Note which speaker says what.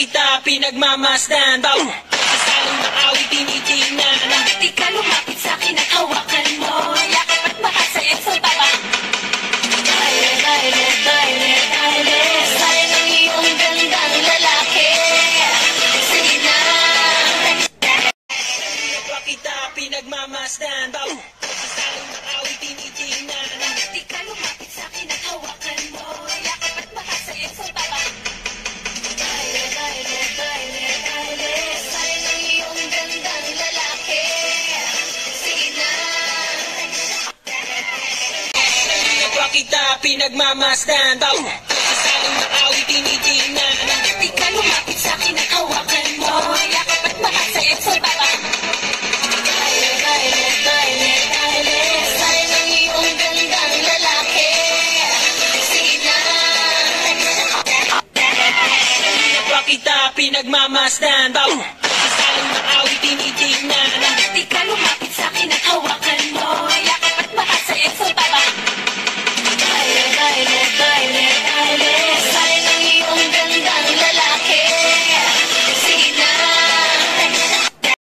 Speaker 1: kita pinagmamasdan. Baw! Sasaling na awit tinitingnan.
Speaker 2: Di ka lumapit sa akin at hawakan mo. Yakap at makasayat sa baba Dale, dale, dale, dale Sa'yo ng iyong gandang lalaki. Sige na.
Speaker 1: Pa kita pinagmamasdan. Baw kita pinagmamasdan. Baw Sasaling na awit tinitingnan.
Speaker 2: Di ka lumapit sa akin at hawakan mo Yakap at makasayat sa baba. Dale, dale, dale, dale Sa'yo ng iyong gandang lalaki Sige na
Speaker 1: Pa kita pinagmamasdan. Baw